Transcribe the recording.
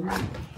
Hallelujah.